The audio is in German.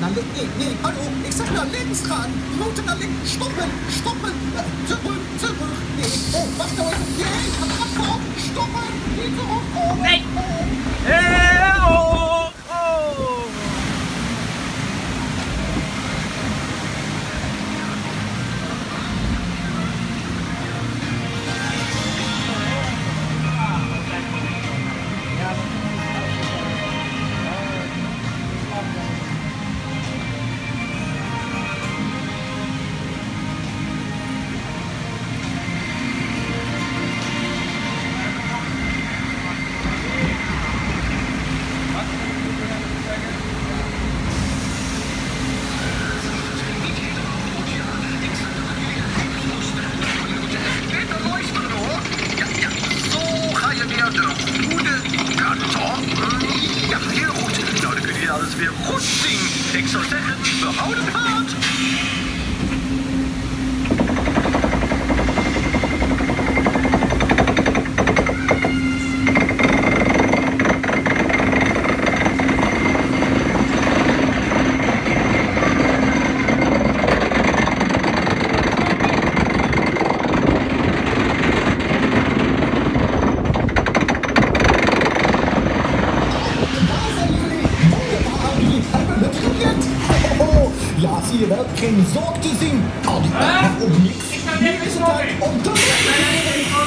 Na, nee, nee, hallo, ich sag da links ran. Die Route nach links. Stoppen, stoppen. Äh, zurück, zurück. Nee, oh, was da? Nee, ich hab Radfahrt. Stoppen, geh zurück. Oh, Nein. Oh. oh. So send the whole heart. Ja, zie je wel, geen zorg te zien. Al die tijd om niks. Ik ben net gesloten. Op dat.